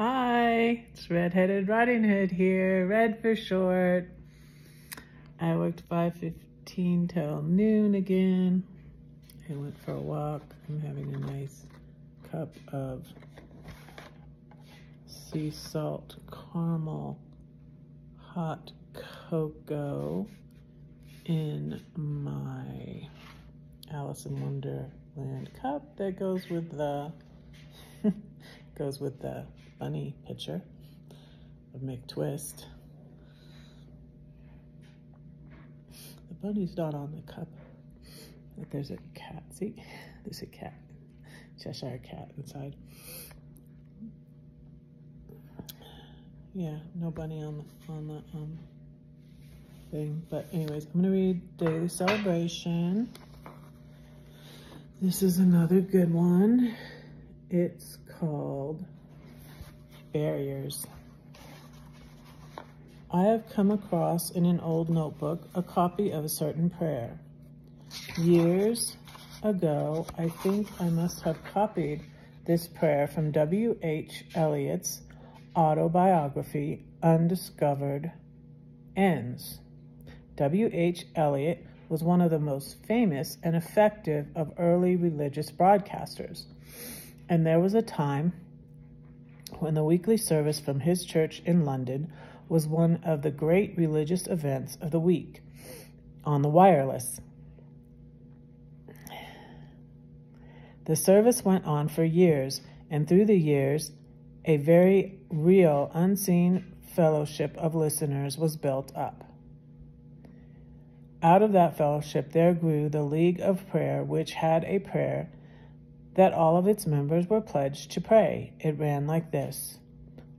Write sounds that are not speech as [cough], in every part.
Hi, it's Redheaded Writing Hood here, red for short. I worked 5.15 till noon again. I went for a walk. I'm having a nice cup of sea salt caramel hot cocoa in my Alice in Wonderland cup that goes with the [laughs] goes with the bunny picture of McTwist. The bunny's not on the cup, but there's a cat. See, there's a cat, Cheshire cat inside. Yeah, no bunny on the on the um thing. But anyways, I'm gonna read Daily Celebration. This is another good one. It's called Barriers. I have come across in an old notebook a copy of a certain prayer. Years ago, I think I must have copied this prayer from W.H. Elliott's autobiography, Undiscovered Ends. W.H. Elliott was one of the most famous and effective of early religious broadcasters. And there was a time when the weekly service from his church in London was one of the great religious events of the week on the wireless. The service went on for years, and through the years, a very real, unseen fellowship of listeners was built up. Out of that fellowship there grew the League of Prayer, which had a prayer that all of its members were pledged to pray. It ran like this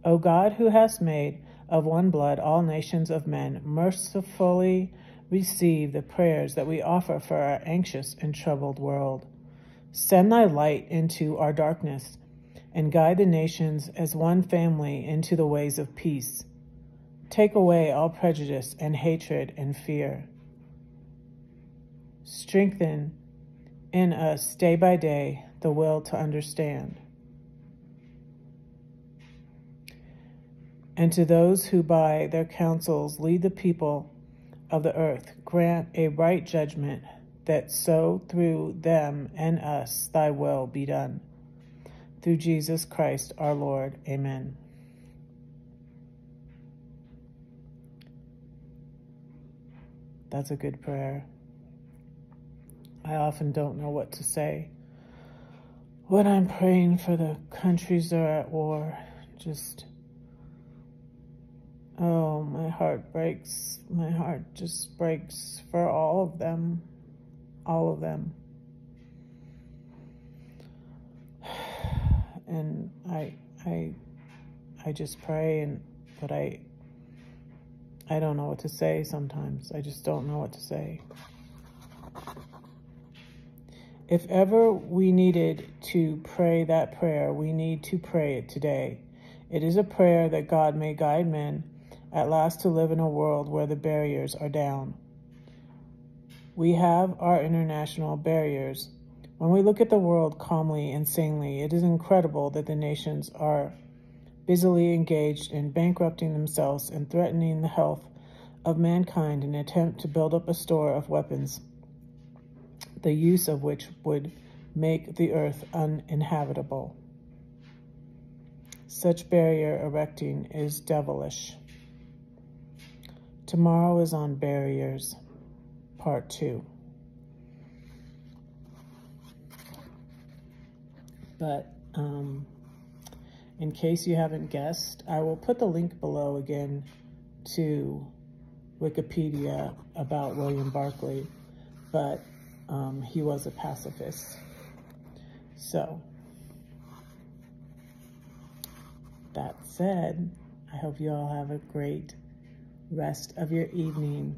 O God, who hast made of one blood all nations of men, mercifully receive the prayers that we offer for our anxious and troubled world. Send thy light into our darkness and guide the nations as one family into the ways of peace. Take away all prejudice and hatred and fear. Strengthen in us day by day the will to understand. And to those who by their counsels lead the people of the earth, grant a right judgment, that so through them and us thy will be done. Through Jesus Christ our Lord. Amen. That's a good prayer. I often don't know what to say when I'm praying for the countries that are at war. Just, oh, my heart breaks. My heart just breaks for all of them. All of them. [sighs] And I, I, I just pray and, but I, I don't know what to say sometimes. I just don't know what to say. If ever we needed to pray that prayer, we need to pray it today. It is a prayer that God may guide men at last to live in a world where the barriers are down. We have our international barriers. When we look at the world calmly and sanely, it is incredible that the nations are busily engaged in bankrupting themselves and threatening the health of mankind in an attempt to build up a store of weapons the use of which would make the earth uninhabitable. Such barrier erecting is devilish. Tomorrow is on barriers, part two. But um, in case you haven't guessed, I will put the link below again to Wikipedia about William Barclay. But um, he was a pacifist. So, that said, I hope you all have a great rest of your evening.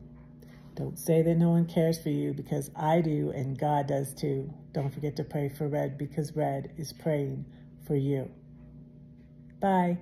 Don't say that no one cares for you because I do and God does too. Don't forget to pray for Red because Red is praying for you. Bye.